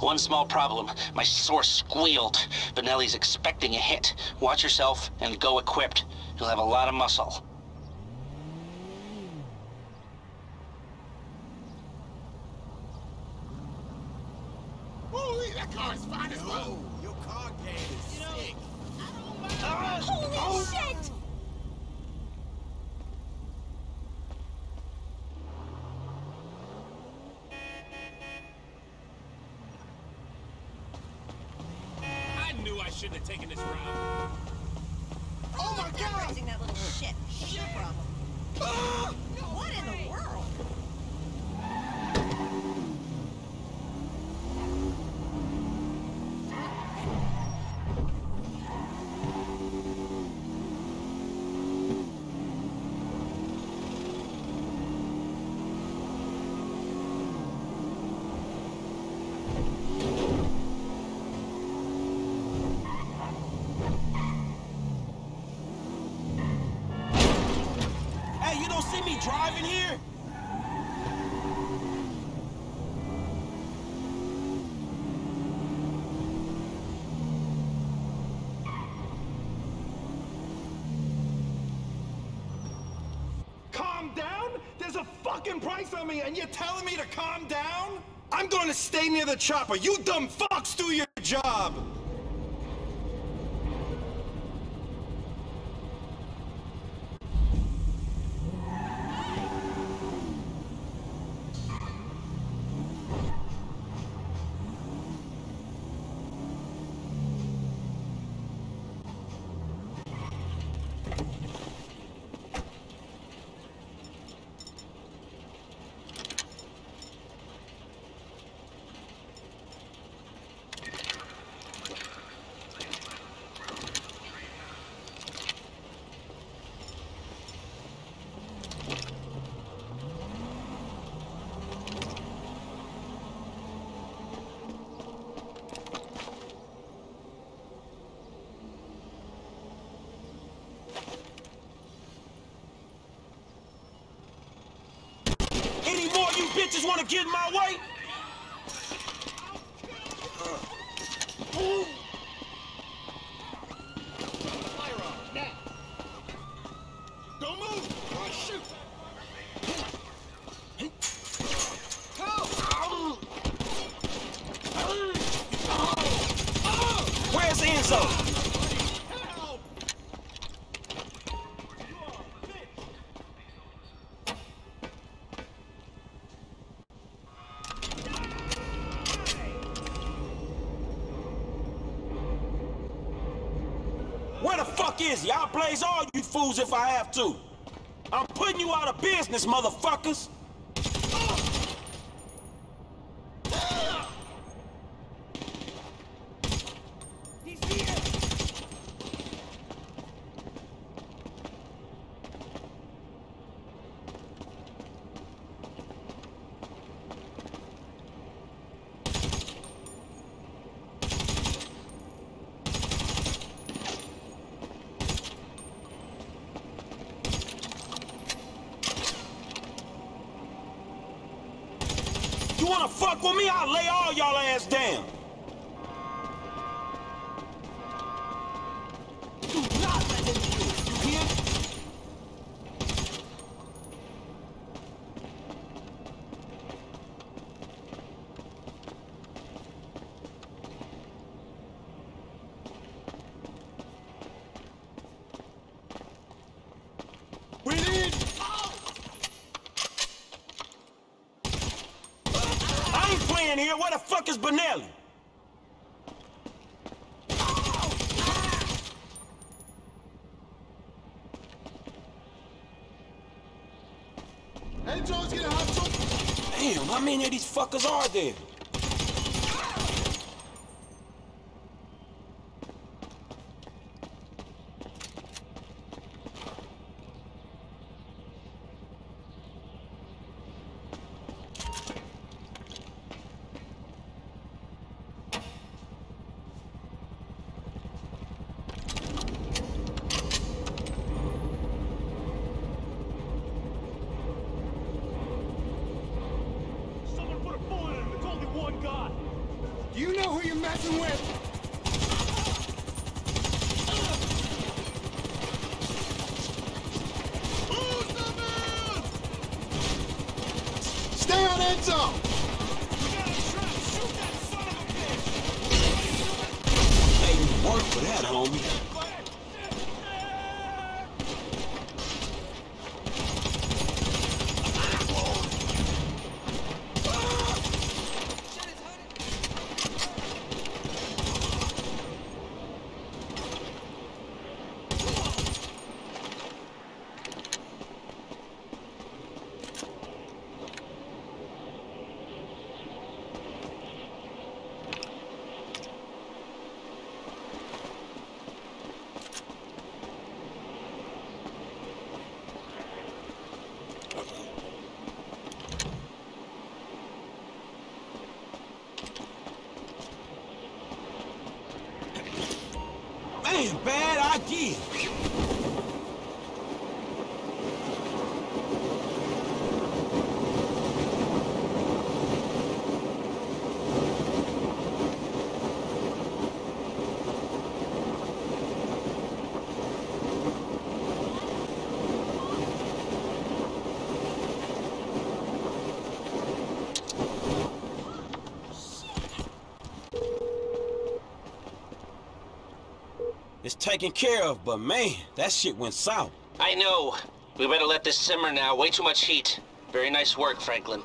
One small problem. My source squealed. Bonelli's expecting a hit. Watch yourself and go equipped. You'll have a lot of muscle. Holy, that car is fine as well. Your car game is sick. Holy shit! I knew I shouldn't have taken this route. Oh my god! Raising that little shit. Shit problem. Ah! What in the world? Driving here? Calm down? There's a fucking price on me, and you're telling me to calm down? I'm going to stay near the chopper. You dumb fucks do your job. Any more of you bitches want to get in my way? Don't move! Or shoot! Where's Enzo? Where the fuck is he? I'll blaze all you fools if I have to. I'm putting you out of business, motherfuckers. Wanna fuck with me? I'll lay all y'all ass down. Do not let him through, you hear? We need... I ain't playing here. Where the fuck is Bonelli? Enzo's gonna have some... Damn, how many of these fuckers are there? who you're messing with! Stay on end zone! Taken care of, but man, that shit went south. I know. We better let this simmer now. Way too much heat. Very nice work, Franklin.